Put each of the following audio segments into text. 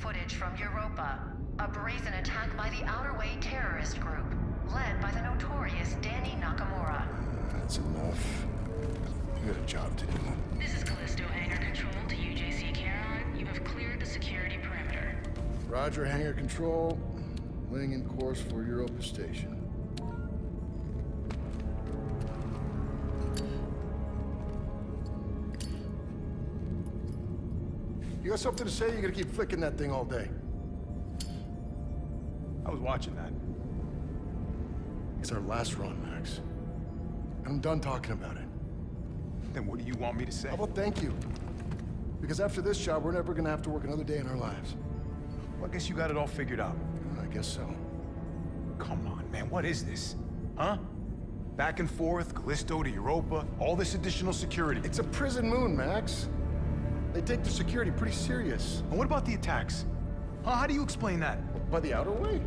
footage from Europa. A brazen attack by the Outer Way terrorist group, led by the notorious Dani Nakamura. That's enough. You got a job to do. This is Callisto Hangar Control to UJC Charon. You have cleared the security perimeter. Roger, hangar control. Laying in course for Europa Station. Got something to say? You're gonna keep flicking that thing all day. I was watching that. It's our last run, Max. I'm done talking about it. Then what do you want me to say? How about thank you? Because after this job, we're never gonna have to work another day in our lives. Well, I guess you got it all figured out. I guess so. Come on, man, what is this? Huh? Back and forth, Callisto to Europa, all this additional security. It's a prison moon, Max. They take their security pretty serious. And what about the attacks? Huh? How do you explain that? By the outer way.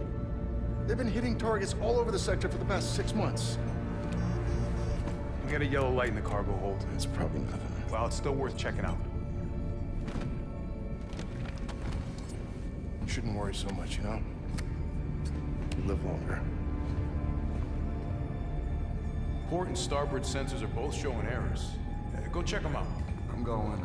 They've been hitting targets all over the sector for the past six months. We got a yellow light in the cargo hold. That's probably nothing. Well, it's still worth checking out. You shouldn't worry so much, you know? You live longer. Port and starboard sensors are both showing errors. Uh, go check them out. I'm going,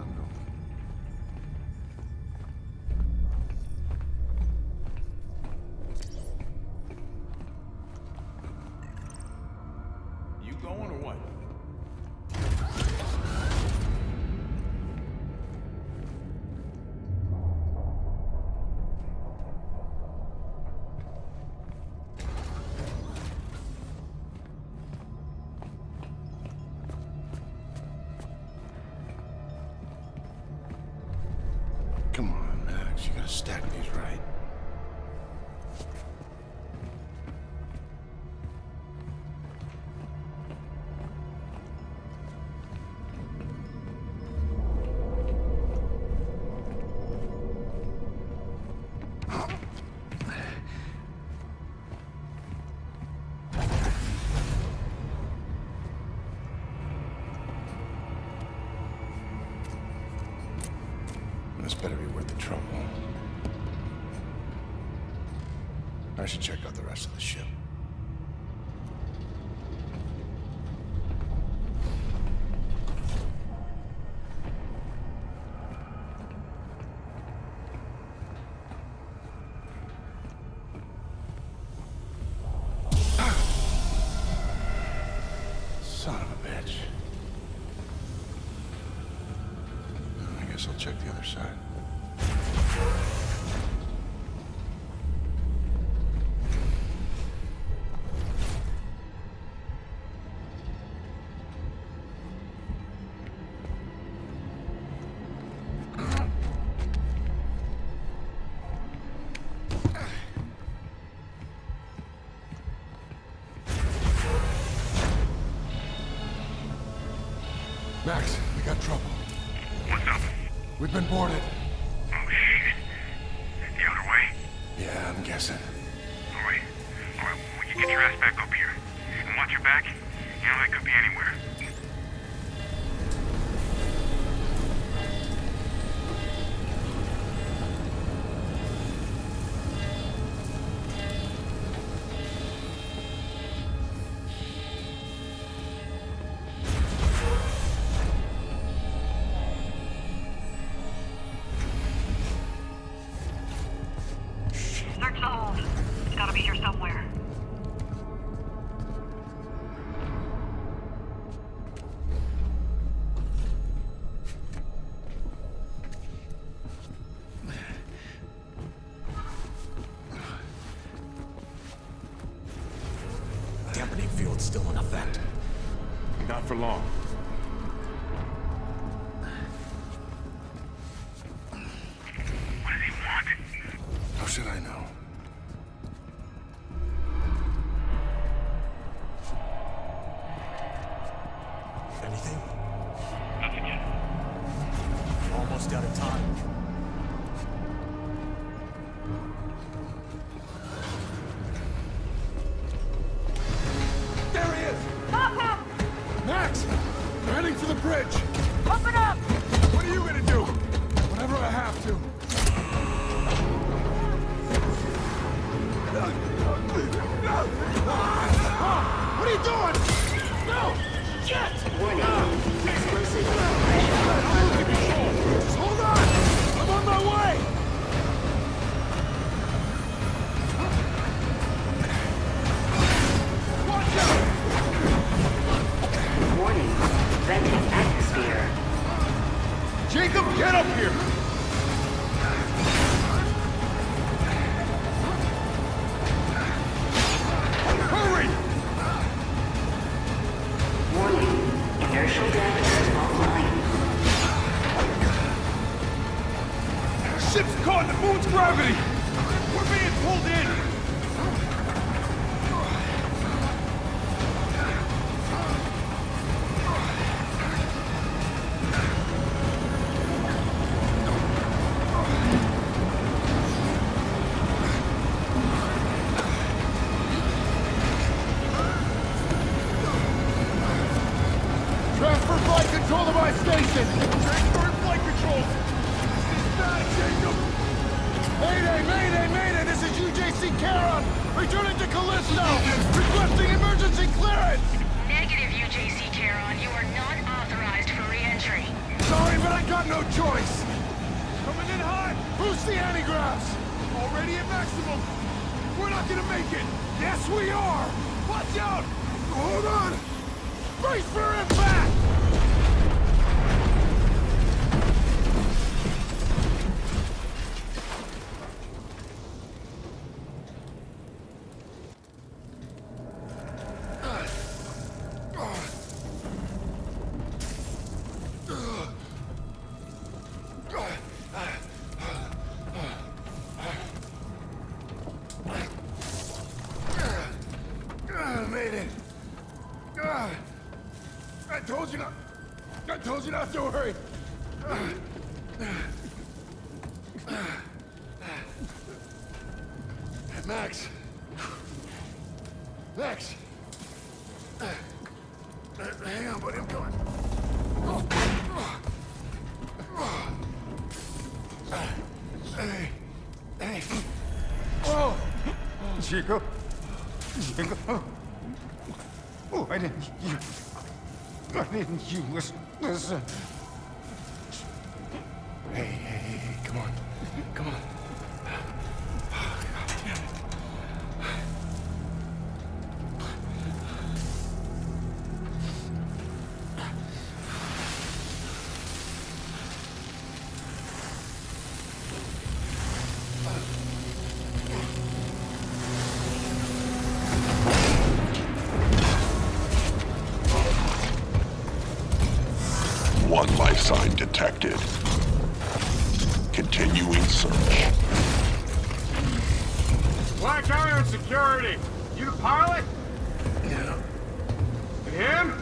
check out the rest of the ship. Not gonna make it! Yes, we are! Watch out! Hold on! Brace for impact! You listen. Sign detected. Continuing search. Black Iron Security. You the pilot? Yeah, And him?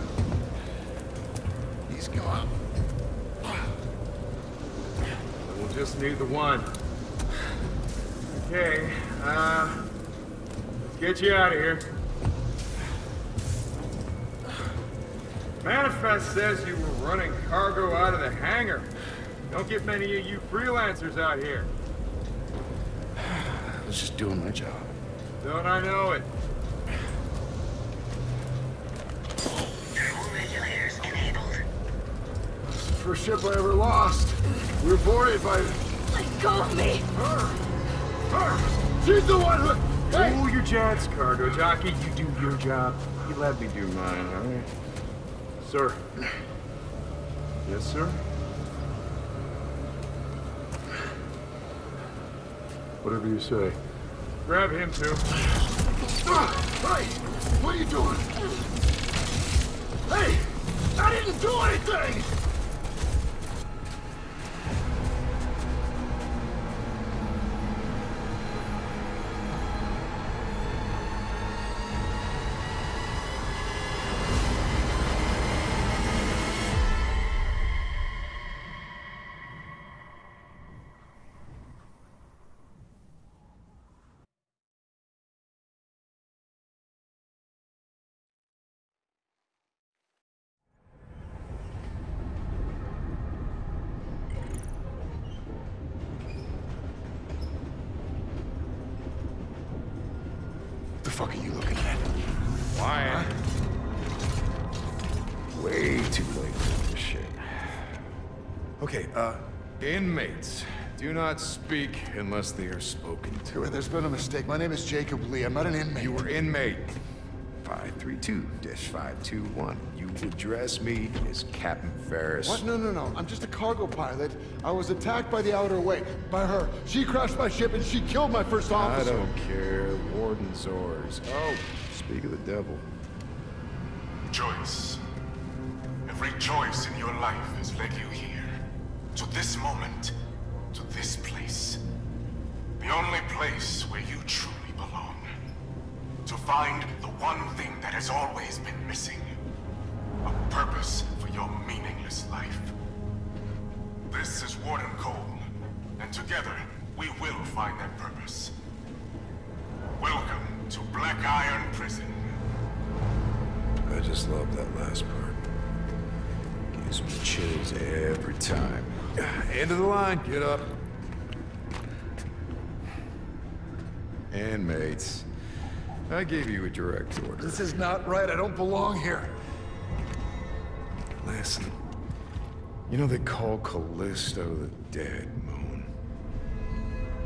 he's gone. We'll just need the one. Okay, uh, let's get you out of here. Manifest says you were running cargo out of the hangar. Don't get many of you freelancers out here. I was just doing my job. Don't I know it? Thermal regulators enabled. First ship I ever lost. We were boarded by Let go of me! her. Her. She's the one who. Hey! Cool your jets, cargo jockey. You do your job. You let me do mine, all right? Sir. Yes, sir? Whatever you say. Grab him, too. Hey! What are you doing? Hey! I didn't do anything! Do not speak unless they are spoken to. There's been a mistake. My name is Jacob Lee. I'm not an inmate. You were inmate. 532-521. You address me as Captain Ferris. What? No, no, no. I'm just a cargo pilot. I was attacked by the outer way. By her. She crashed my ship and she killed my first officer. I don't care. Warden's orders. Oh, speak of the devil. Choice. Every choice in your life has led you here. To this moment. To this place. The only place where you truly belong. To find the one thing that has always been missing. A purpose for your meaningless life. This is Warden Cole, and together we will find that purpose. Welcome to Black Iron Prison. I just love that last part. Gives me chills every time. End of the line, get up. And mates, I gave you a direct order. This is not right. I don't belong here. Listen, you know they call Callisto the dead moon.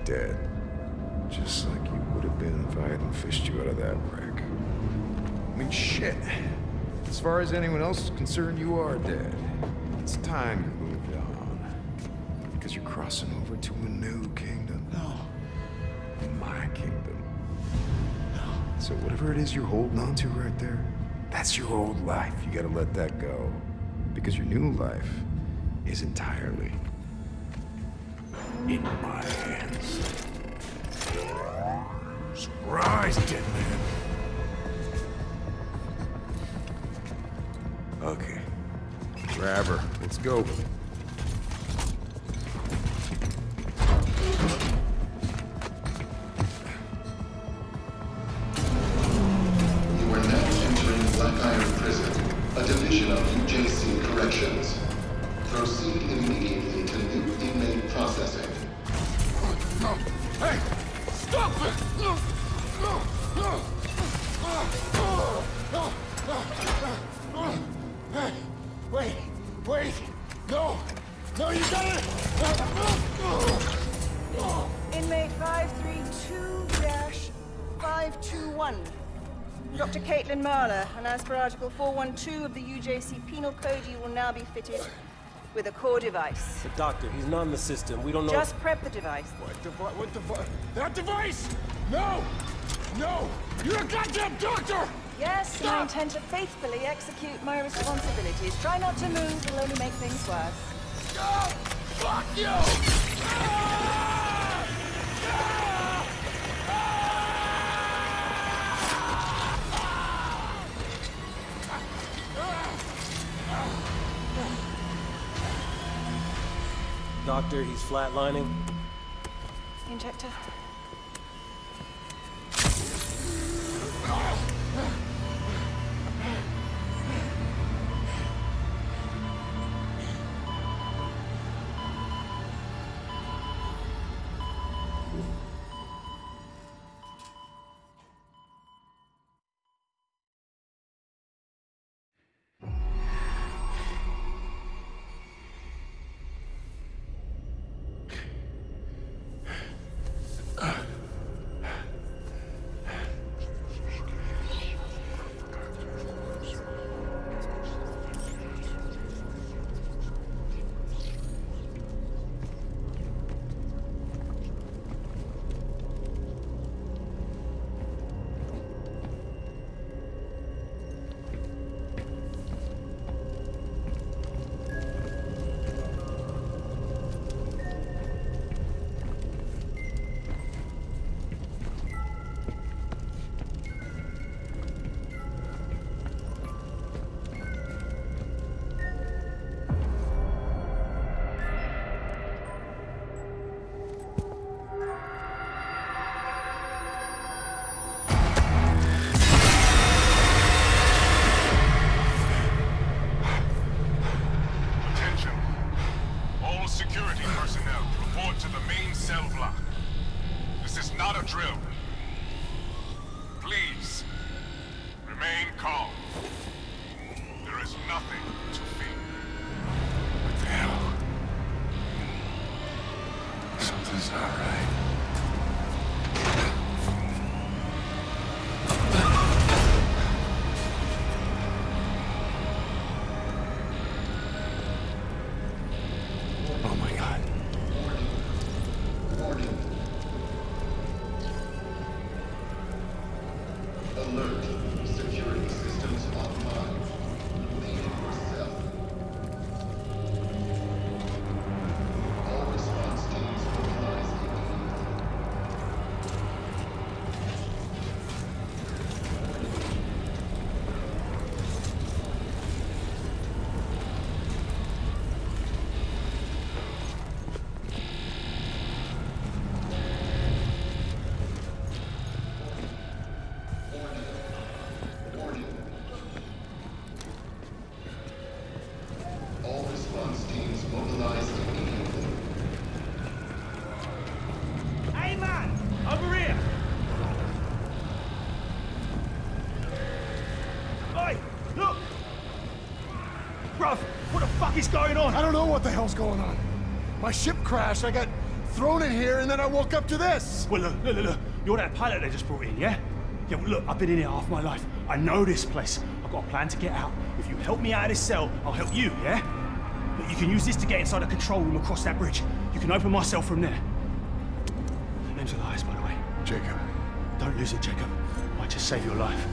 Dead. Just like you would have been if I hadn't fished you out of that wreck. I mean, shit. As far as anyone else is concerned, you are dead. It's time you. You're crossing over to a new kingdom. No. My kingdom. No. So whatever it is you're holding on to right there, that's your old life. You gotta let that go. Because your new life is entirely in my hands. Surprise, dead man. Okay. Grab her. Let's go. Article 412 of the UJC Penal Code, you will now be fitted with a core device. The doctor, he's not in the system. We don't know. Just prep the device. What device? What device? That device! No! No! You're a goddamn doctor! Yes, and I intend to faithfully execute my responsibilities. Try not to move, it'll only make things worse. Oh, fuck you! Ah! Doctor, he's flatlining. Injector. Is going on? I don't know what the hell's going on. My ship crashed, I got thrown in here, and then I woke up to this. Well, look, look, look, look. You're that pilot they just brought in, yeah? Yeah, well, look, I've been in here half my life. I know this place. I've got a plan to get out. If you help me out of this cell, I'll help you, yeah? Look, you can use this to get inside the control room across that bridge. You can open my cell from there. Name's Elias, by the way. Jacob. Don't lose it, Jacob. Might just save your life.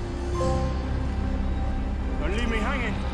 Don't leave me hanging.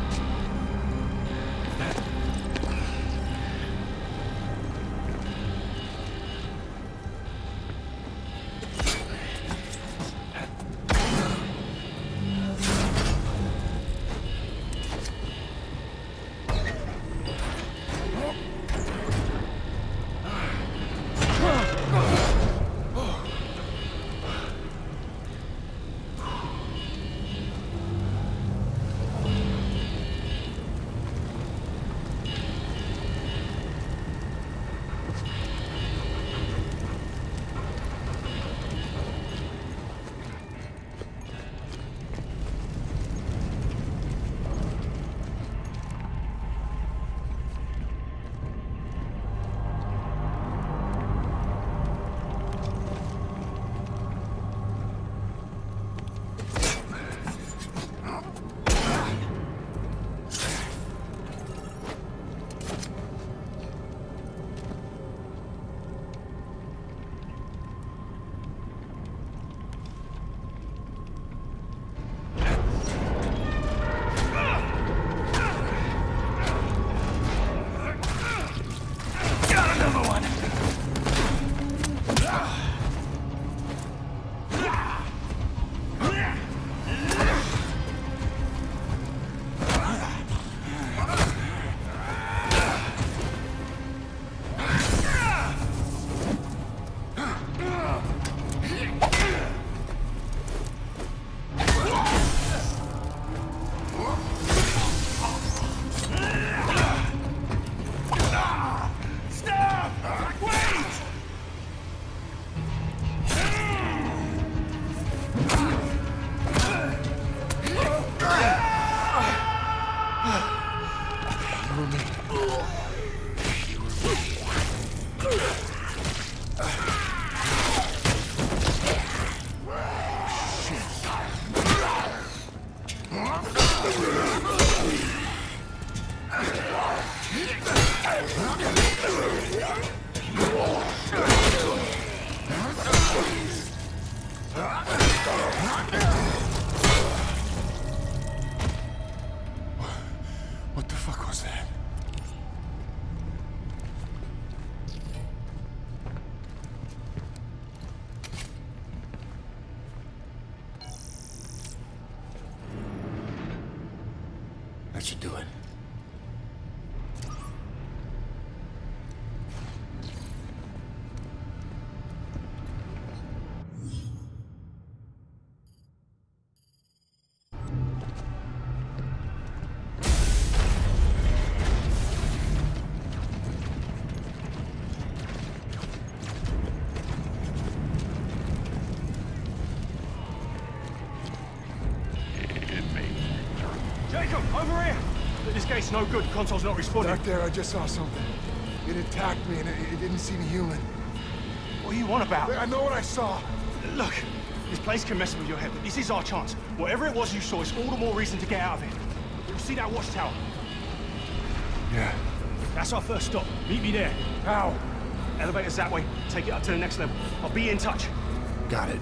Gate's no good. Console's not responding. Back there, I just saw something. It attacked me, and it, it didn't seem human. What are you on about? I know what I saw. Look, this place can mess with your head, but this is our chance. Whatever it was you saw, it's all the more reason to get out of here. You see that watchtower? Yeah. That's our first stop. Meet me there. How? Elevator's that way. Take it up to the next level. I'll be in touch. Got it.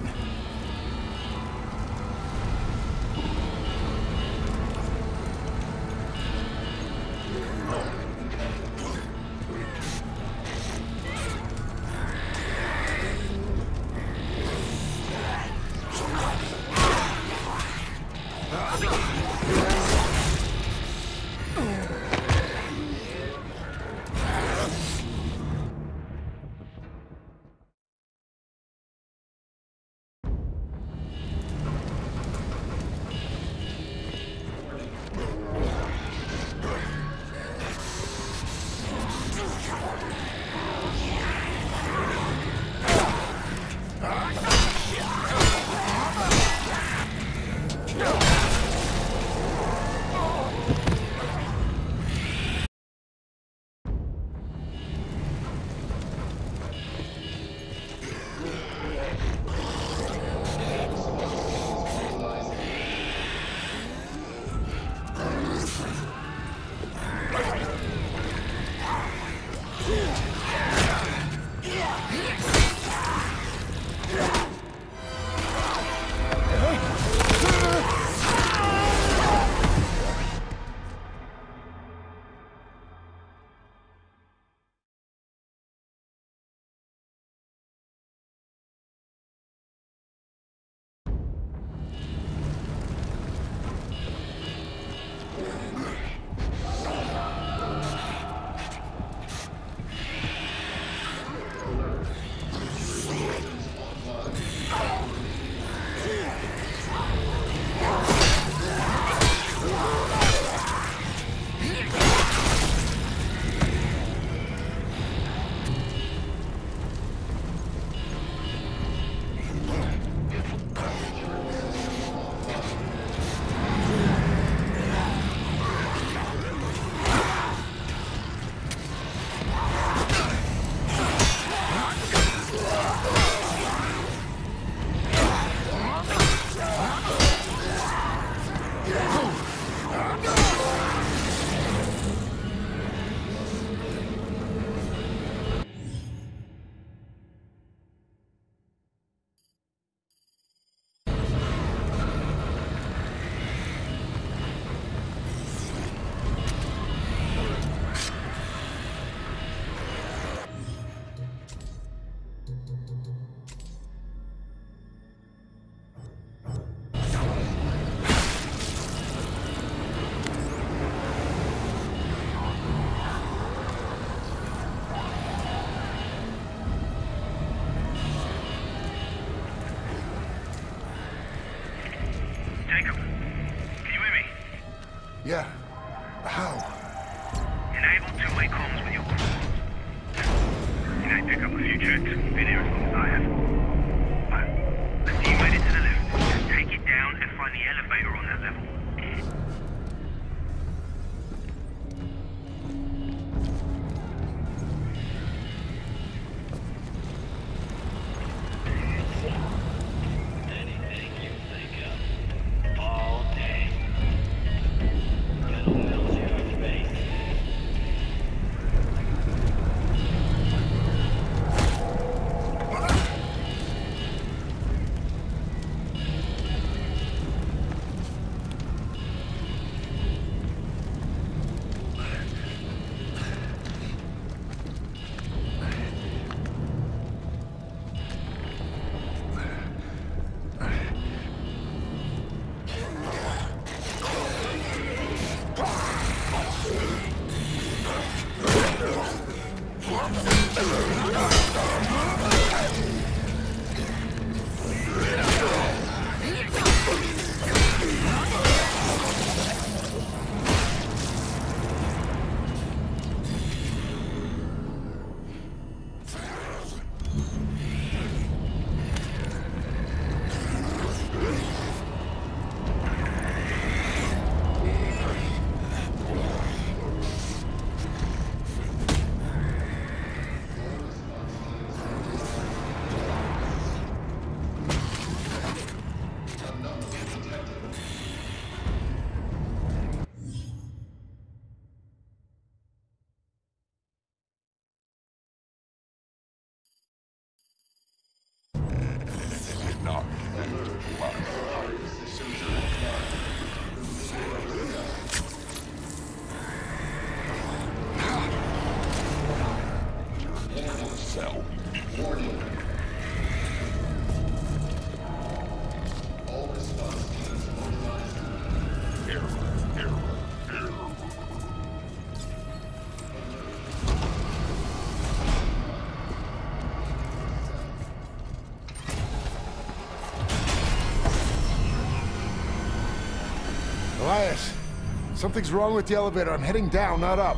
Something's wrong with the elevator. I'm heading down, not up.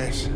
Elias,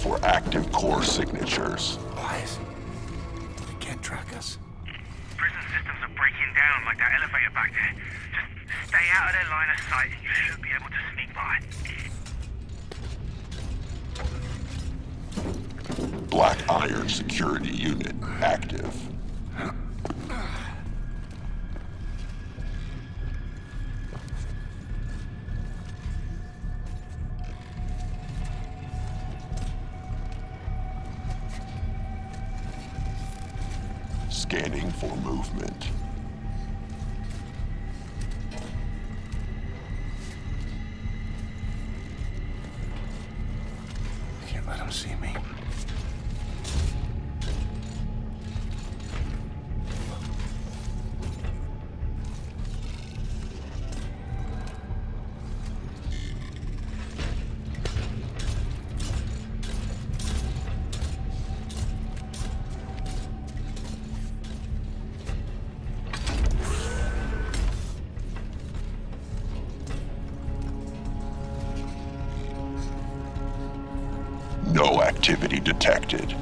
for active core signatures. Activity detected.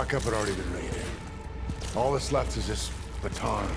lockup had already been made. All that's left is this baton.